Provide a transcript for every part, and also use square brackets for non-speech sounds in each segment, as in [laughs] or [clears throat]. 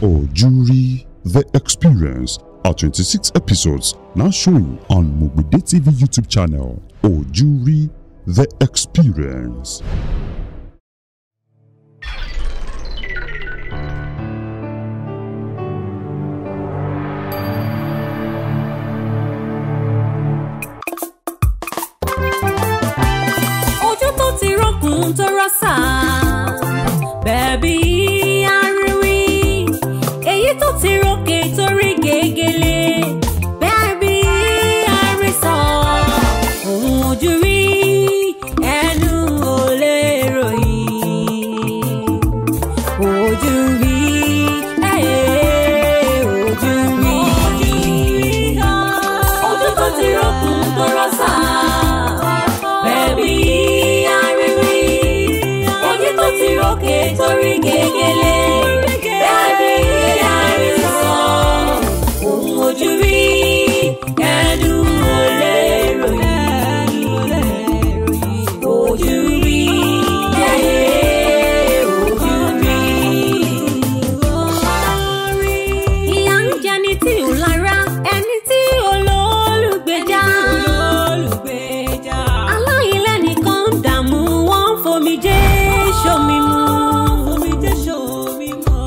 Ojuri The Experience are 26 episodes now showing on Mugide TV YouTube channel. Or Ojuri The Experience.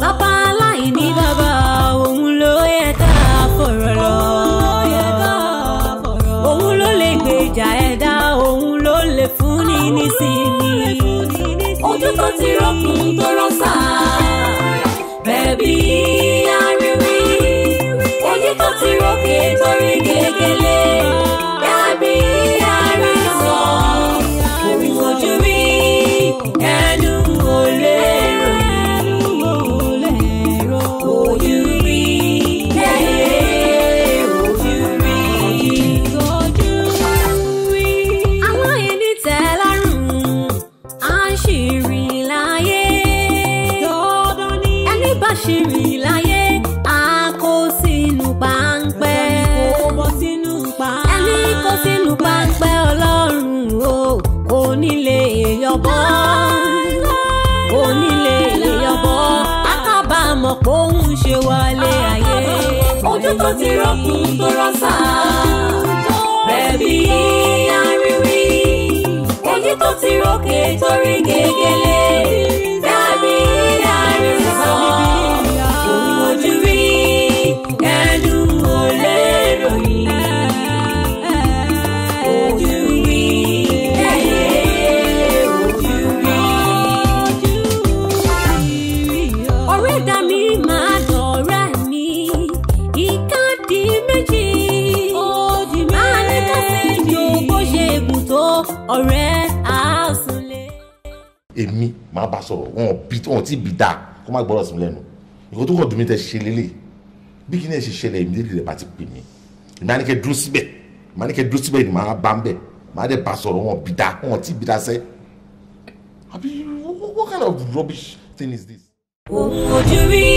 Bàbá aláìní bàbá òun ló yẹ ká fọ̀rọ̀ lọ. Òun ló lè gbèjà ẹ̀dá òun ló lè fúnni nísìnyí ojú tó ti rọ́kùn tó rọ́ṣà bẹ̀bí aríwí ojú tó ti rókè torí gègèlè ṣírí láyé a kó sínú páńpẹ́. Ẹni kó sínú páńpẹ́ ọlọ́run o kò ní lè yọbọ́ kò ní lè yọbọ́ akábàámọ̀ kó ń ojú tó ti rọ́kùn tó rọ́ṣà bẹ̀bí aríwí ojú tó ti rókè torí gègèlè. Bẹ̀bí àrísọ òun ojú rí ẹnu ò lè ròyìn. Ojú rí máa bá sọ̀rọ̀. Wọn ò tí ì bí dáa kó má gbọ́dọ̀ sí mi lẹ́nu. Ìkó tó kàn dùn mí tẹ́ ṣe lélẹ̀. Bí kí ni ẹ̀ ṣe ṣẹlẹ̀ lè rẹ̀ bá ti pè mí? Kẹ́ dúró síbẹ̀. Kẹ́ dúró síbẹ̀ ni màá bá ń bẹ̀. Màá dẹ̀ bá sọ̀rọ̀. Wọn bí dáa wọn ò tí ì bí dáa sẹ́. Àbí what, kind of rubbish thing is this. ojú rí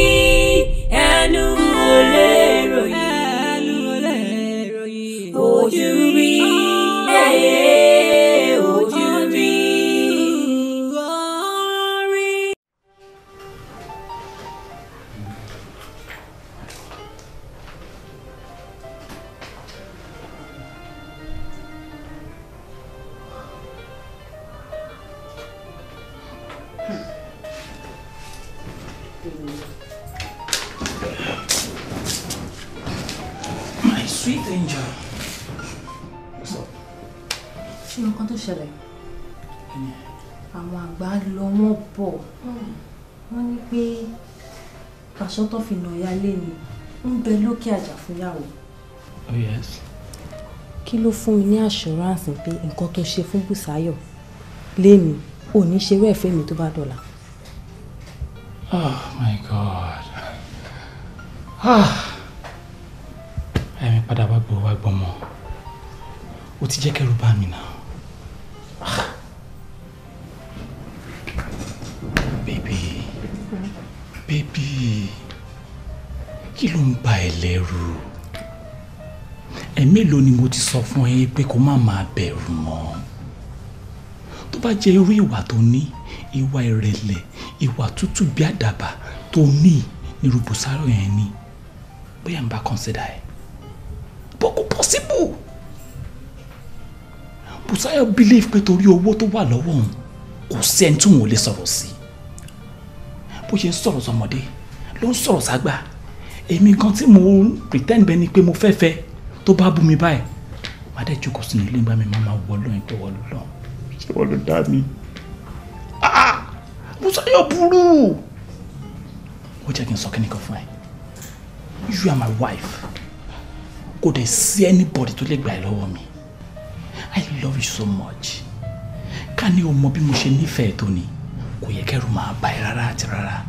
ẹnu ò lè ròyìn. Ojú rí sweet angel. ṣé nǹkan tó ṣẹlẹ̀ àwọn àgbà lọ wọ́n bọ̀ wọ́n ní pé aṣọ tó fi nà ya lé ni ń bẹ lókè àjà fúnyàwó Oh yes. kí ló fún mi ní assurance pé nǹkan tó ṣe fún Bùsáyọ̀ lémi ò ní ṣerú ẹ̀ fẹ́mi tó bá dọ̀la Oh my God. Ah. Ẹ̀mí padà wá gbọ́ wá gbọ́ mọ́. Ó ti jẹ́ kẹ́rù bá mi náà. Baby. Baby. Kí ló ń ba ẹ lẹ́rù? Ẹ̀mélòó ni mo ti sọ fún ẹ pé kó má máa bẹ̀rù mọ́? tó bá jẹ́ irú ìwà tó ní ìwà ìrẹ̀lẹ̀ ìwà tútù bí àdàbà tó ní irú Bùsáyọ̀ yẹn ni bóyá n bá consider ẹ̀ Bùsáyọ̀ believe pé torí owó tó wà lọ́wọ́ òun kò sẹ́ni tí òun ò lè sọ̀rọ̀ sí. Bó ṣe ń sọ̀rọ̀ sọmọdé ló ń sọ̀rọ̀ ságbà èmi gan tí mo pretend bẹ́ẹ̀ ni pé mo fẹ́ fẹ́ tó bá bú mi báyìí má dẹ́ jókòó sínú ilé ìgbà mi má máa wọ lóyún pé wọ́n ló lọ ṣé wọ́n ló dá mi. Ah Bùsáyọ̀ burú. Ó jẹ́ kí n sọ kí ni kan fún ẹ. You are my wife. Kò dẹ̀ sí anybody tó lè gbà ẹ́ lọ́wọ́ mi I love you so much. Ká ní o mọ bí mo ṣe nífẹ̀ẹ́ tó ni. Kò yẹ kẹ́rù máa bá ẹ rárá àti rárá.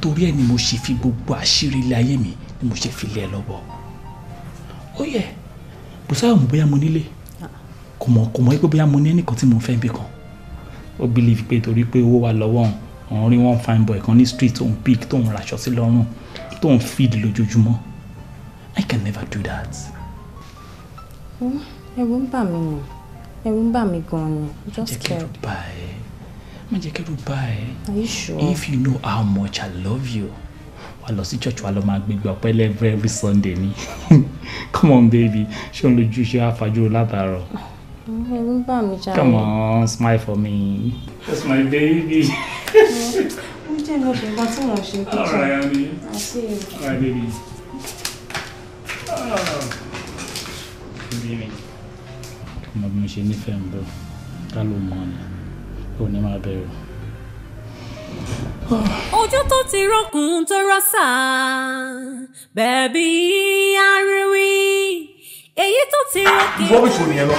Torí ẹ ni mo ṣe fi gbogbo àṣírí ilé ayé mi ni mo ṣe fi lé ẹ lọ́wọ́ ó yẹ. Bùsáyọ̀ mọ̀ bóyá mo nílé. Kò mọ̀ kò mọ̀ pé bóyá mo ní ẹnìkan tí mo fẹ́ bí kan. Ó believe pé torí pé owó wà lọ́wọ́ òun rí one fine boy kan ní street tóun pick tóun raṣọ sí lọ́rùn tóun feed lójoojúmọ́. I can never do that. Ẹ̀rù ń bà mí nù ẹ̀rù ń bà mí gan ni. I'm just scared. má jẹ́ kẹ́rù bà ẹ́. Are you sure. if you know how much I love you wà lọ sí church wà lọ máa gbégbá ọpẹ́ every every Sunday ni. [laughs] Come on baby. Ṣé òun lójú ṣe àfàjúrò látàárọ̀? Ẹ̀rù ń bà mí jáde. come on smile for me. That's my baby. ó jẹ́ mi ọ̀sẹ̀ kan tí ń ṣe. Kíkọ́ alright honey. Àti alright baby. Ọmọ bí mo ṣe nífẹ̀ẹ́ ń bọ̀ ká ló mọ̀ ni. Ò ní máa bẹ̀rù. ojú tó ti rọkùn tó rọ́ṣà bẹ̀bí arìnwí èyí tó ti rọkè. rubbish wo nìyẹn lọ.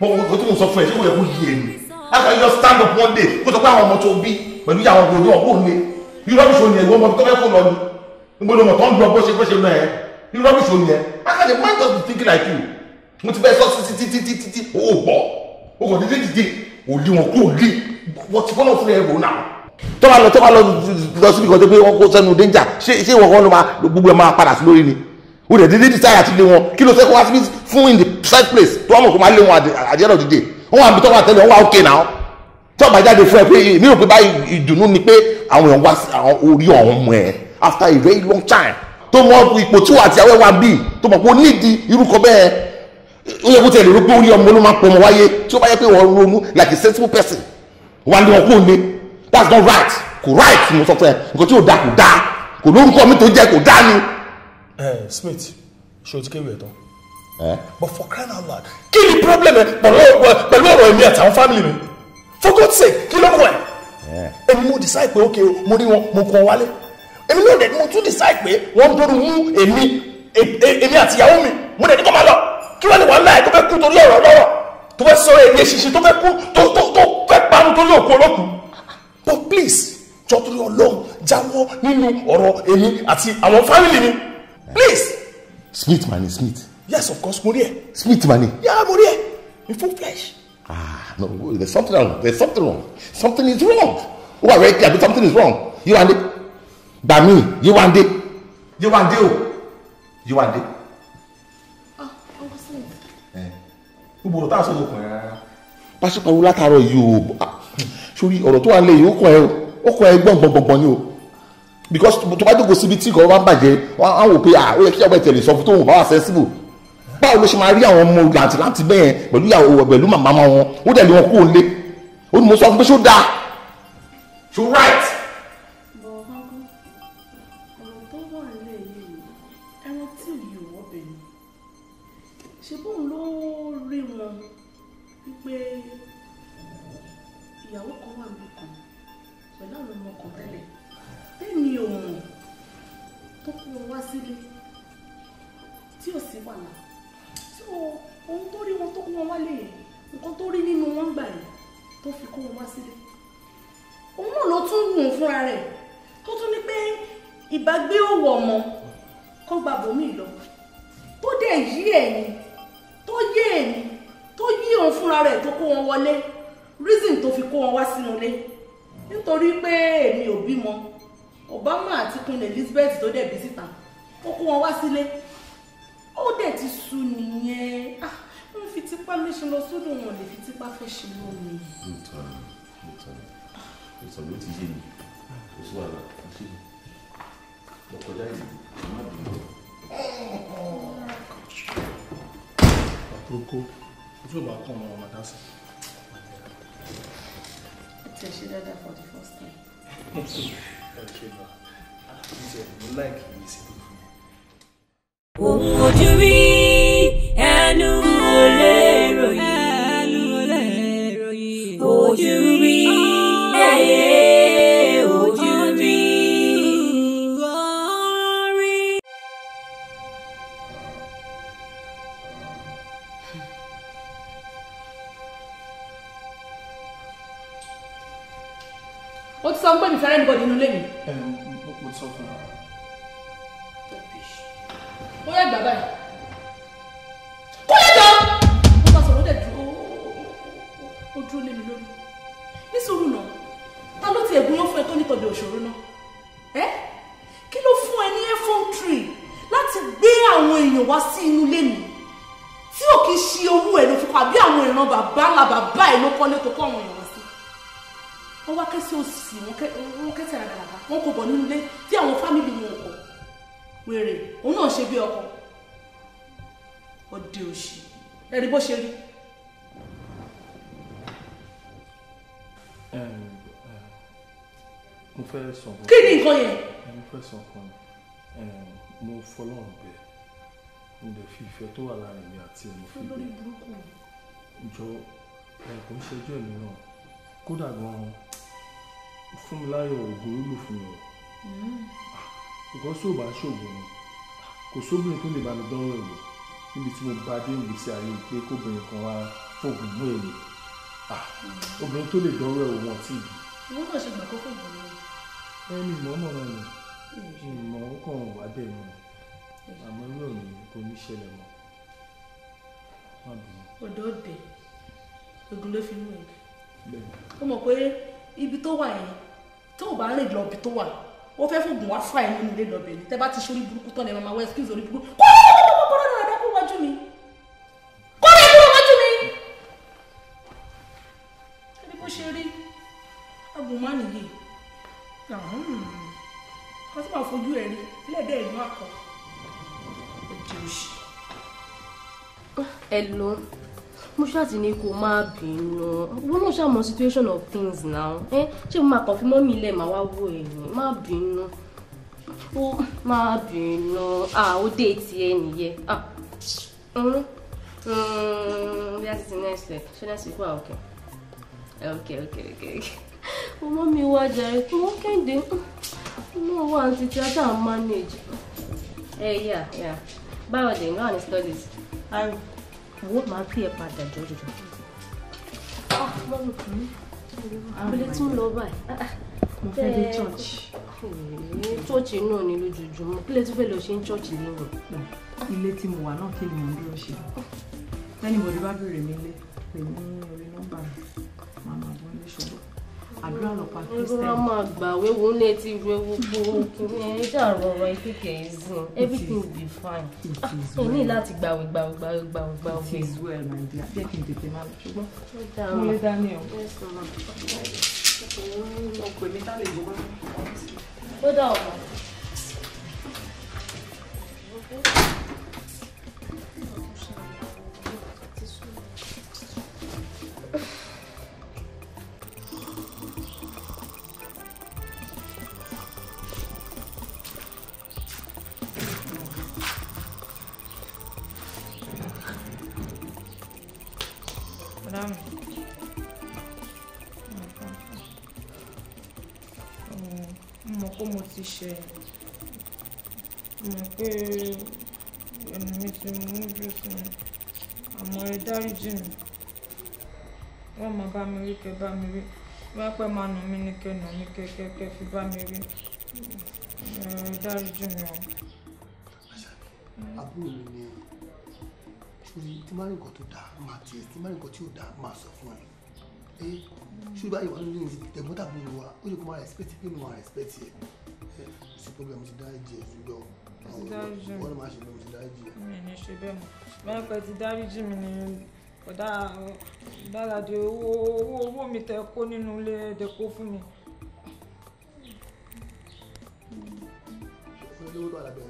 Mo mo tó mo sọ fún ẹ ṣé kò yẹ kó yé mi how can you just stand up one day kó sọ pé àwọn ọmọ tó bí pẹ̀lú ìyá àwọn òbí ọ̀gbọ́n ní irú rubbish wo nìyẹn ìwọ ọmọ tó fẹ́ kó lọ ni. Ni mo tọ́ ń lọ bó ṣe bó ṣe lọ ẹ̀? Irú rubbish wo nìyẹn how can the man just be thinking like you mo ti bẹ́ẹ̀ sọ títí títí títí o ò gbọ́. O kò dídí dídí ò lé wọn kúrò lé wọ́n ti fọ́nà fún ẹ rò náà. Tó bá lọ tó bá lọ lọ síbi kan tó pé wọ́n kó sẹ́nu danger ṣé ṣé ìwọ kan ló máa gbogbo ẹ̀ máa padà sí lórí ni? O dẹ̀ dédé decide àti lé wọn. Kí ló fẹ́ wá fún in the first place? Tó wọ́n mọ̀ kó máa lé wọn the day wọ́n wà níbi tó wà tẹ́lẹ̀ wọ́n wà okay now. Tí ọba jáde fún ẹ pé mi ò pé báyìí ìdùnnú ni pé àwọn èèyàn wá àwọn orí ọ̀hún mọ̀ ẹ́. After a very long time. Tó mọ ipò tí wà àti àwẹ̀ wà bí tó mọ̀ pé ó nídìí irú bẹ́ẹ̀ ó yẹ kó tẹ̀lé rú pé orí ọmọ ló máa ń wáyé tí ó bá yẹ pé wọ́n ronú like a sensible person wà ní wọn kó lé. That's not right. Kò right mo sọ fún ẹ. Nǹkan tí ò da kò da. Kò lórúkọ mi tó jẹ kò da ni. ẹ Smith ṣé o ti kéwì ẹ̀ tán? But for crying out loud kí ni problem ẹ pẹ̀lú ọ̀rọ̀ èmi àti àwọn family mi? For God's sake kí ló kọ ẹ? Èmi mo decide pé ok mo rí wọn mo kọ wálé. Èmi náà dẹ̀ mo tún decide pé wọ́n ń dọ́rùn mú èmi èmi àti ìyàwó mi. Mo dẹ̀ ní kó máa lọ kí wọ́n ní wàhálà ẹ̀ tó fẹ́ kú torí ọ̀rọ̀ lọ́rọ̀? Tó fẹ́ sọ èmi eṣinṣin tó fẹ́ kú tó tó tó fẹ́ parun torí òkú olókùn. But please jọ torí ọlọ́run jáwọ́ nínú ọ̀rọ̀ èmi àti àwọn family mi. Please. Smith mani smith. Yes of course mo rí ẹ. Smith mani. yà mo rí ẹ. In full flesh. ah no there's something wrong there's something wrong. Something is wrong. Ó wà clear but something is wrong. Yéwándé gbà mí Yéwándé Yéwándé o. Yéwándé. Gbogbo tá a sọ ló kàn ẹ́ rárá. pàṣípàrọ̀ látàárọ̀ yìí o ah, sórí ọ̀rọ̀ tó wà lé yìí ó kàn ẹ́ ó kàn ẹ́ gbọ̀ngbọ̀ngbọ̀n ni o. Because tó bá jókòó síbi tí nǹkan bá ń bàjẹ́ á wò pé ah ó yẹ kí ọba ìtẹ̀lé sọ fún tóun bá wà sensible. Báwo ló ṣe máa rí àwọn ọmọ làǹtì láǹtì bẹ́ẹ̀ pẹ̀lú ìyàwó pẹ̀lú màmá wọn? Ó dẹ̀ lé wọn kúrò lé ó ní mo sọ fún pé ṣó dáa? Ṣó right. Wípé ìyàwó kan wà níbi kan pẹ̀lú àwọn ọmọ kan tẹ́lẹ̀. Tẹ́mi ò mọ̀ tó kó wá sílé tí ò sí wàhálà. So ohun tó rí wọn tó kó wọn wálé yẹn nǹkan tó rí nínú wọn gbà yẹn tó fi kó wọn wá sílé. Òun náà ló tún wù ú fúnra rẹ̀ tó tún ní pé ìbágbé òwò ọmọ kó gba bòmí lọ. Tó dẹ̀ yí ẹ̀yìn fúnra rẹ̀ tó kó wọn wọlé reason tó fi kó wọn wá sínú ilé. Nítorí pé èmi ò bímọ Obama àti Queen Elizabeth tó dẹ̀ bí síta ó kó wọn wá sílé. Ó dẹ̀ ti sú nìyẹn. Ah wọ́n fi tipá méṣe lọ sódò wọn lè fi tipá fẹ́ ṣe lónìí. lóòótọ́ lóòótọ́ lóòótọ́ ló ti yé mi. Kò sí wàhálà kò sí apologize má bínú. àpòkò ojú ò bá kàn mọ́ ọmọ dásì. Tí ẹ ṣe dáadáa for the first time. ẹ ṣe gbà àti ẹ̀ mo láìkì yìí sí i. ohun ojú rí ẹnu ò lè ròyìn ẹnu ò lè ròyìn ojú rí ẹyẹ fẹ́rẹ́ níbọ̀ nínú mi. ẹ mo sọ fún un. Ó yẹ gbà báyìí. Kó lè jọ! Mo bá sọ̀rọ̀ ó dẹ̀ dúró ó dúró lé mi lórí. Ní sùúrù náà, ta ló ti ẹ̀gún yóò fún ẹ tó nítọ̀bí òṣòro náà? Ẹ́ kí ló fún ẹ ní effrontery láti gbé àwọn èèyàn wá sí inú ilé mi? Tí ò kí ṣe owó ẹ̀ ló fi kọ́ àbí àwọn ìran bàbá ńlá bàbá ẹ̀ ló kọ́lé tó kọ́ àwọn èèyàn wá sí? Wọ́n wá kẹ́sí òsì wọ́n kẹ́sí àràdàràdà wọ́n kò bọ̀ nínú ilé tí àwọn fámìlì wọn kọ̀. Wèrè òun náà ṣe bí ọkọ. Ọdẹ òṣì ẹ̀rí bó ṣe rí. Mo fẹ́ sọ nǹkan. kí ni nǹkan yẹn? Mo fẹ́ sọ nǹkan. Ẹ mo fọlọ́run bẹ̀. Mo lè fi ìfẹ́ tó wà láàárín mi àti ẹ̀ mo fi lórí bẹ̀ burúkú. Jọ ẹ kò ń ṣẹjọ́ èmi náà. Kódà gan-an fún mi láyọ̀ ògùn lílù fún mi. O because tí ò bá ṣògùn ni. Kò sóbìnrin tó lè bá mi dánwò ẹ̀wò níbi tí mo bá dé ìgbésí ayé pé kóbìnrin kan wá fògùn mú èmi obìnrin tó lè dánwò ẹ̀wò wọn tí ì bí. Ìwọ náà ṣe gbà kókó bọ̀ ní ẹni mọ́mọ́ náà ni. Ìmọ̀ ó kàn wá bẹ́ẹ̀ ni àmọ́ inú òní kò ní ṣẹlẹ̀ mọ́. Má bínú. Ọ̀dọ́ ọ̀dẹ̀. Ogun ló fi mú ẹ. Ó mọ̀ pé ibi tó wà yẹn tó o bá rìn lọ ibi tó wà ó fẹ́ fògùn wá fà ẹ́ nínú ilé lọ́bẹ̀ ni tẹ́ bá ti ṣe orí burúkú tán ni ẹ máa wá excuse orí burúkú. Kó lè kó lè kó lè rẹ̀ kó wájú mi. Kó lè kó wájú mi. ẹni bó ṣe rí agùnmánì yìí kó tí màá fojú ẹ̀ rí. Lẹ́ẹ̀dẹ́ ìlú àkọ́. Di òṣì. Hello. Mo ṣáàtì ní kó má bínú. Wọ́n náà ṣàmọ̀ situation of things now. Eh? Ṣé mo máa kàn fi mọ́mí ilẹ̀ máa wá wò ẹ̀yìn? Má bínú. Ó má bínú. Ó dé nìyẹn. À mm, mm, bí a ti ti next week. Ṣé next week wà okay? Okay, okay, okay. Mo mọ́mí wá jàre kí wọ́n kéde. Inú wa àti tí a ṣáà manage. Ẹ yà yà. Báwo dé? Náà ní studies Àrùn wo máa pè é padà jọjọjọ. abúlé tún lọ báyìí. Mo fẹ́ dé church. chọ́ọ̀chì náà ni lójoojúmọ́ kí lè tún fẹ́ lọ ṣe ń chọ́ọ̀chì lẹ́yìn. Ilé tí mo wà náà kí ni mo ń dúró ṣe. Anybody bá béèrè mi lé pè ní orí nọ́mbà Àdúrà lọ́pàá irú Kristẹni. wa máa gbà wéwo ní etí ewu gbowó kìíní ẹ dàrú ọ̀rọ̀ ìkékè ẹ̀sìn everything will be fine. Is ẹ ní láti gbàwé gbàwé gbàwé gbàwé gbàwé. It is well, my dear. Jẹ́ kí n tètè máa lọ ṣùgbọ́n. Mo lè dání o. Ó dà ọ̀mà. Mọ̀ pé mo ti ṣe. Mọ̀ pé ẹnu mi ti mú jù sí mi àmọ́ ẹ dáríjì mi. Wọ́n máa bá mi rí kẹ́ bá mi rí. Wọ́n pẹ́ máa nà mí ní kẹ́ nà mí kẹ́ kẹ́ kẹ́ fi bá mi rí. Ẹ dáríjì mi o. àbúrò mi ni ṣùgbọ́n tí máa ń nǹkan tó dáa máa tiẹ̀ tí máa ń nǹkan tí ò dáa máa sọ fún ẹ ẹ ṣùgbọ́n àyẹ̀wò àwọn ènìyàn tẹ̀gbọ́n tàbí olú wa ó lè kó máa respect pé mi máa respect ẹ ẹ sí problem ti dá ẹjẹ ṣùgbọ́n wọ́n máa ṣe mo ti dá ẹjẹ. mi ní ṣe bẹ́ẹ̀ mọ́ bẹ́ẹ̀ pẹ́ ti dáríjì mi ni ọ̀dà dáradé owó owó mi tẹ kó nínú ilé ẹ̀dẹ̀ kó fún mi. ẹ lówó tó wà lábẹ́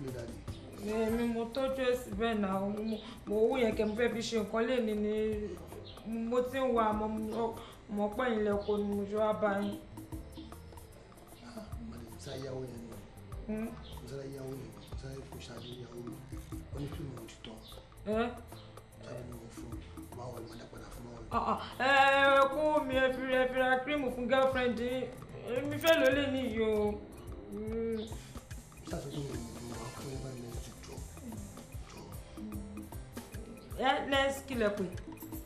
ilé dáadé. Èmi mo tọ́jú ẹ̀ síbẹ̀ náà. Mo owó yẹn kẹ́ mo fẹ́ fi ṣe nǹkan lé ní ni. Mo ti ń wà àmọ́ mo pẹ́ ìlẹ̀ oko ni mo ṣe wá bá yín. musa yáwó yẹn ni. Musa yáwó yẹn musa fún ṣáájú yáwó mi wọ́n ní fíìmù ojú tán ẹ? Ṣáájú ni wọ́n fún máa wọlé máa dá padà fún máa wọlé. ẹ kó mi ẹ fi ẹ fi ra kírímù fún girlfriend yín. Èmi fẹ́ ló lè ní iyo. ṣáàtúntò mi ni wọ́n ẹ lẹ́sì kílẹ̀ pé.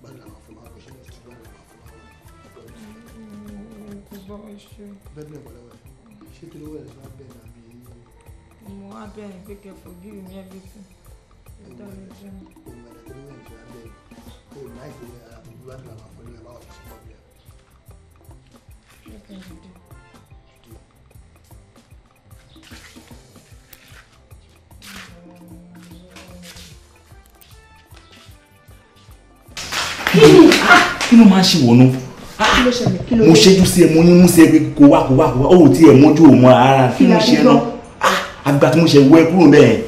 báyìí làwọn kí ló máa ń ṣe wọnú? Mo ṣẹ́jú sí ẹ mo ní mú sí ẹ pé kó wá kó wá kó wá. Ó tí ẹ mọ́jú òun ara kí ló ṣe náà àgbà tí mo ṣe wọ ẹ kúrò bẹ́ẹ̀.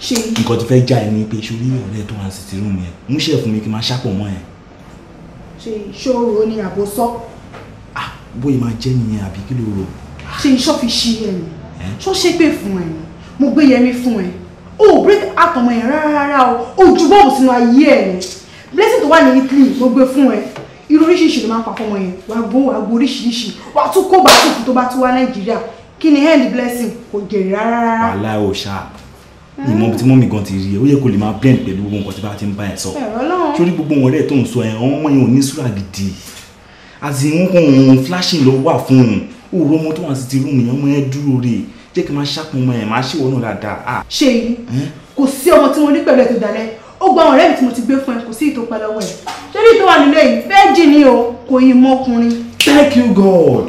Ṣe nǹkan tó fẹ́ já ẹ ní pé sórí ọ̀rẹ́ tó wà sí ti rúùmù yẹn? Mú ṣe fún mi kí n máa ṣàpọ̀ mọ́ ẹ. Ṣe ìṣòro ni àbò sọ? Bóyá máa jẹ́ nìyẹn àbí kí ló rò? Ṣe iṣọ́ fi ṣí ẹ ni? Ṣọ́ ṣépè fún ẹ ni? Mo gbé yẹmi fún ẹ. O break out ọmọ yẹn rárá o. O ju bọ́ọ̀bù sínú ayé ẹ ni blessing tó wà ní Italy mo gbé fún ẹ. Irú oríṣiríṣi ló máa ń pa fọmọ yẹn. Wàá gbó wàá gbó oríṣiríṣi. Wàá tún kó bàtúkù tó bá tún wá Nàìjíríà. Kí ni hand blessing? Kò jèrè rárá rárá. Wàhálà ò ṣá. Ìmọ̀ tí mọ́mì gan ti rí ẹ ó yẹ kó lè máa blend pẹ̀lú gbogbo nǹkan tí bá ti ń bá ẹ sọ. Sórí gbogbo wọn rẹ̀ tó ń sọ ẹ̀ ọmọ yẹn ò ní súrà gidi àti wọn kàn ń flashing lọ wà fún un. Òru ọmọ tó wà sí ti rúùmù yẹn ọmọ yẹn dúró rè jẹ́ kí n máa ṣàpọ̀ ọmọ yẹn máa ṣèwọ́ náà dáadáa ah. Yìí kò sí ọmọ tí mo ní pẹ̀lú ètò ìdálẹ́ ó gba ọ̀rẹ́ mi tí mo ti gbé fún ẹ kò sí ìtò pẹ́ lọ́wọ́ ẹ̀. Ṣé ní ìtò wà nílé yìí? Bẹ́ẹ̀ jì ní o kò yí mọ́kùnrin thank you god.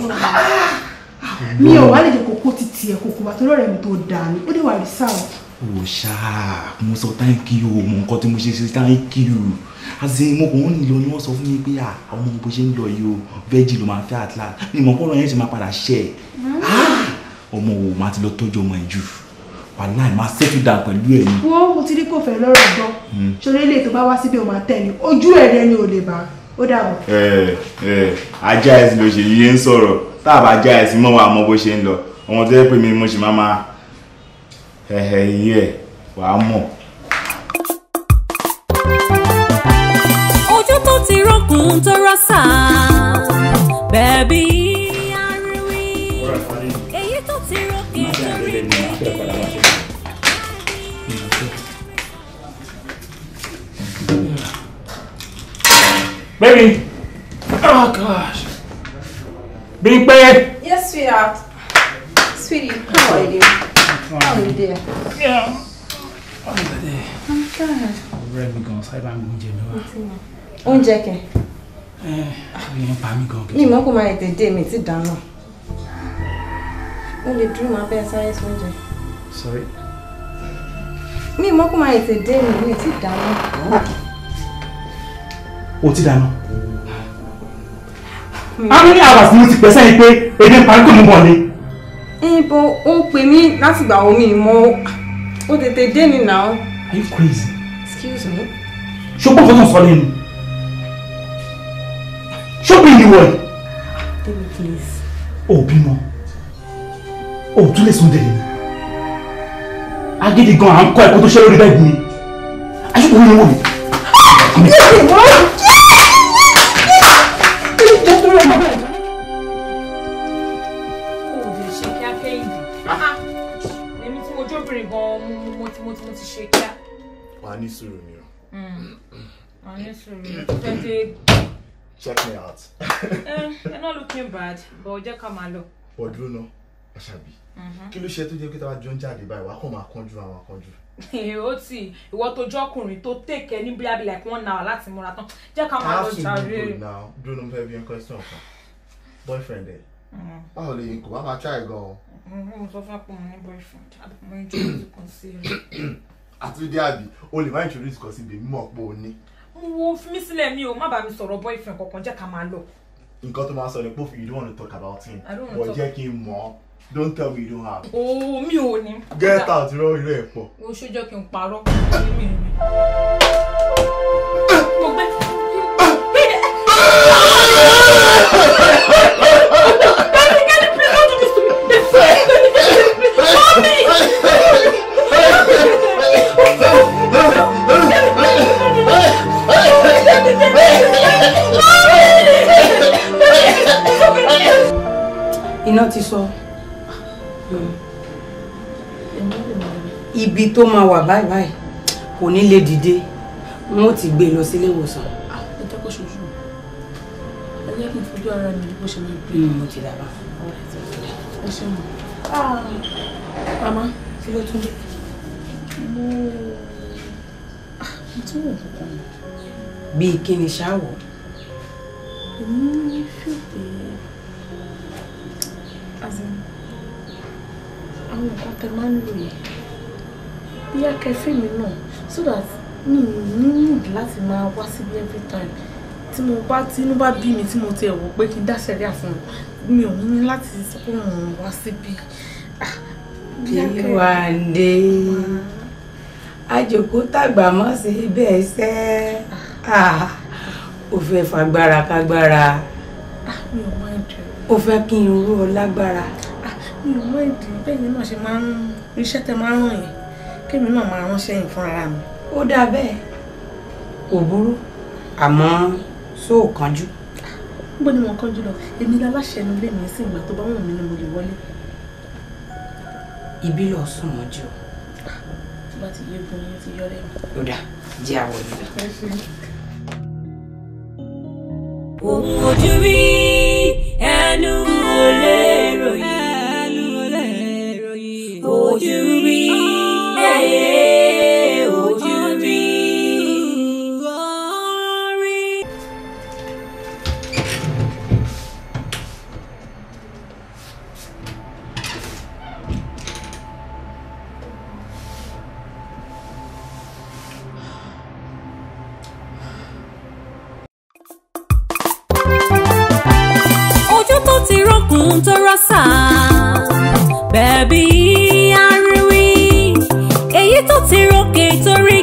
Mi ò wá lè jẹ́ kókó ti tiẹ̀ kókó bá torí ọ̀rẹ́ mi tó dáa ni ó dé wà rí sáà ò ṣá mo sọ thank you mo nǹkan tí mo ṣe ṣe thank you. Àti mo kàn ń lọ ni wọ́n sọ fún mi pé à ọmọ bó ṣe ń lọ yìí o veggie ló máa fẹ́ atlas mi mọ̀ pọ́nrọ̀ yẹn ṣe máa padà ṣẹ́. Ẹ̀ ọmọ wo máa ti lọ tọ́jú ọmọ ẹ̀ jù wàláì máa settle down pẹ̀lú ẹ̀ ni. wo mo ti rí kò fẹ́ lọ́rọ̀ gbọ́ ṣọlẹ́ ilé tó bá wá síbi òun àtẹ̀ ni ojú ẹ̀ rẹ ni ò lè bá ó dàbọ̀. ẹ ẹ ajá ẹsìn ló ṣe yíyé ń sọ̀rọ̀ tá a bá já ẹsìn mọ́ wa mọ bó ṣe ń lọ ọmọ tó yẹ pé mi mo ṣì máa máa ẹ̀hẹ̀ ẹ̀ wàá mọ̀. ojú tó ti rọ́kùn tó rọ́ṣà bẹ̀bí arìnrì baby oh gosh Bímpé. Yes, sweetheart. Sweetie, how are you? How are you there? Yeah. I'm good. ọ̀rẹ́ mi gan sábà ń gbóúnjẹ mi wá Oúnjẹ kẹ̀. ẹ ṣe ń pa mí gan Mi mọ̀ kó máa tètè dé mi ti dáná. Ó lè dúró máa bẹ́ẹ̀ sáré sí oúnjẹ. sorry Mi mọ̀ kó máa tètè dé mi mi ti dáná. O ti dáná. how many hours ni mo ti pẹ́ sẹ́yìn pé ń parí kò mú bọ̀ ni. Ibo ó pè mí láti gbà omi mọ́. Ó tètè dé ni now. are you crazy. Excuse me. ṣùgbọ́n fún náà sọ lẹ́nu. ṣọ́bì ni wọ̀ ẹ́. Baby, please. o bímọ o tún lè sún délé agídí gan à ń kọ́ ẹ̀kọ́ tó ṣe lórí bẹ́ẹ̀ ni. aṣọ́kùnrin ni wọ́n mi. Gan-an mo ti ṣe kíá. wà á ní sùúrù ni o Àwọn ní sùúrù twenty check me out. [laughs] eh you're not looking bad but jẹ́ ká máa lọ. ọdún náà aṣàbí kí ló ṣe tó jẹ́ pé táwa jọ ń jáde báyìí wàá kàn máa kánjú àwọn akánjú. [laughs] ó tì ìwọ tó jọkùnrin tó tèkẹ́ ní bíi like one hour láti múra tán jẹ́ ká máa lọ jàre. be good now dúró ló ń fẹ́ bí ẹ question kan boyfriend ẹ báwo lè kó bá máa try gan-an. mo sọ fún pé mo ní boyfriend àbí mo ojú kan sí i. [clears throat] àtúndé àbí o lè má introduce kan sí ibi mímọ̀ pé o ní. wo fi mí sílẹ̀ mi o má bàa mi sọ̀rọ̀ boyfriend kankan jẹ́ ká máa lọ. nǹkan tó máa sọ ni pé you don't want to talk about him I don't wanna but jẹ́ kí n mọ̀ don't tell me you don't have. ooo mi ò ní. get out irọ́ irọ́ ẹ̀ pọ̀. o ṣojọ́ kí n parọ́ mi mi. mo gbé. [clears throat] [clears throat] iná ti sọ ibi tó máa wà báyìí báyìí kò ní lè dìde wọn ò ti gbé e lọ sílé ìwòsàn. ẹ jẹ́ kó ṣojú ẹ jẹ́ kí n fojú ara mi bó ṣe máa gbé. mo ti dàbà. ẹ ṣe mọ. màmá kí ló tún dé. mo Ah, mo tún wọ̀ kankan bíi kí ni ṣáwọ̀. èmi fi pé àwọn nǹkan tẹ máa ń lò yẹn bí akẹ́fẹ́ mi náà so that mi ní need láti máa wá síbi every time tí mo bá tí inú bá bí mi tí mo tiẹ̀ wò pé kí n dá sẹ́ríà fún mi mi ò ní láti sọ pé ń wá síbi kí wàá dé àjòkó tàgbà mọ́ sí bẹ́ẹ̀ sẹ́ ó fẹ́ fagbára kágbára ò ó fẹ́ kí n rú ọ lágbára. mi ò mọ ìdí bẹ́ẹ̀ ni náà ṣe máa ń iṣẹ́ tẹ máa ń ràn yẹn kémi náà máa ránṣẹ́ yìí fúnra mi. ó dáa bẹ́ẹ̀ kò burú àmọ́ sóò kánjú. níbo ni mo kánjú lọ èmi láláṣẹ ẹnu lé mi sí ìgbà tó bá wù mí ni mo lè wọlé. Ibi lọ sùn mọ́jú. tó bá ti yé gun yẹn ti yọ lẹ́nu. ó dáa jẹ́ àwọ̀ ìlú. ohun ojú rí ẹnu ò lè ròyìn ojú rí rọ́kùn tó rọ́ṣà bẹ̀bí aríwí èyí tó ti rókè tó rí